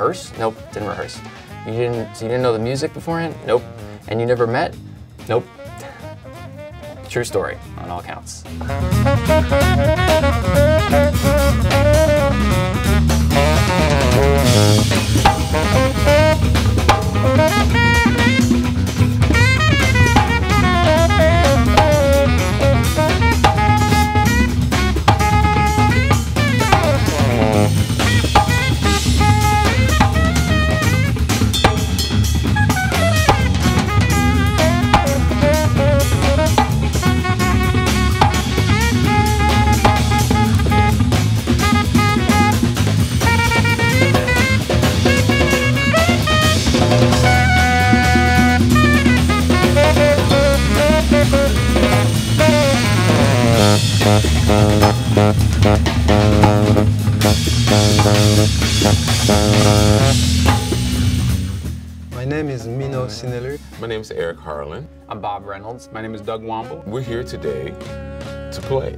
rehearse? Nope, didn't rehearse. You didn't, so you didn't know the music beforehand? Nope. And you never met? Nope. True story on all counts. My name is Mino Cinélu. My name is Eric Harland. I'm Bob Reynolds. My name is Doug Wamble. We're here today to play.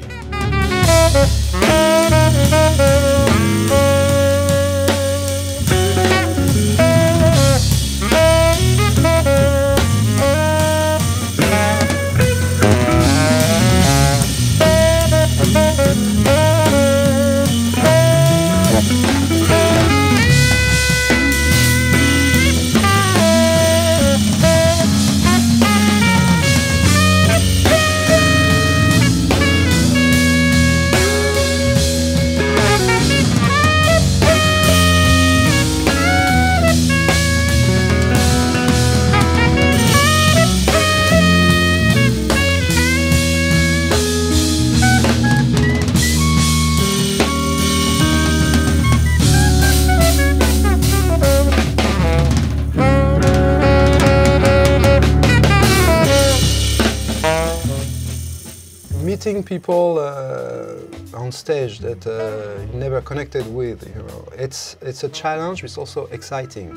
Meeting people uh, on stage that uh, you never connected with, you know, it's it's a challenge. It's also exciting.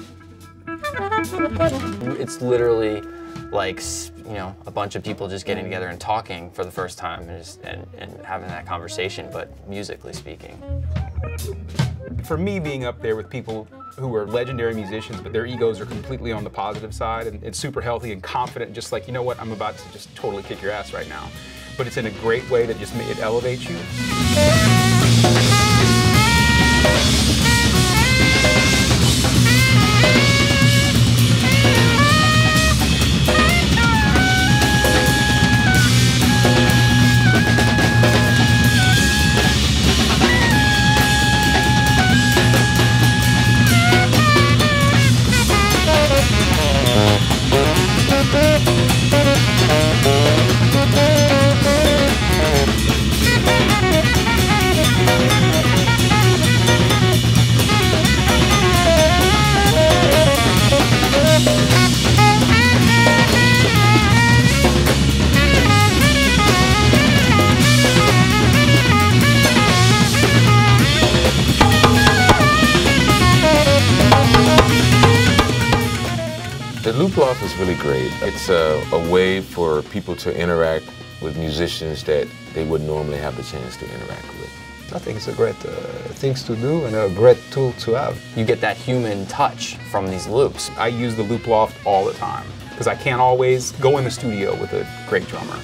It's literally like, you know, a bunch of people just getting together and talking for the first time and, just, and, and having that conversation, but musically speaking. For me, being up there with people who are legendary musicians, but their egos are completely on the positive side, and it's super healthy and confident, just like, you know what, I'm about to just totally kick your ass right now. But it's in a great way that just ma- it elevates you. The Loop Loft is really great. It's a, a way for people to interact with musicians that they wouldn't normally have the chance to interact with. I think it's a great uh, things to do and a great tool to have. You get that human touch from these loops. I use the loop loft all the time because I can't always go in the studio with a great drummer.